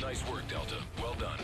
Nice work, Delta. Well done.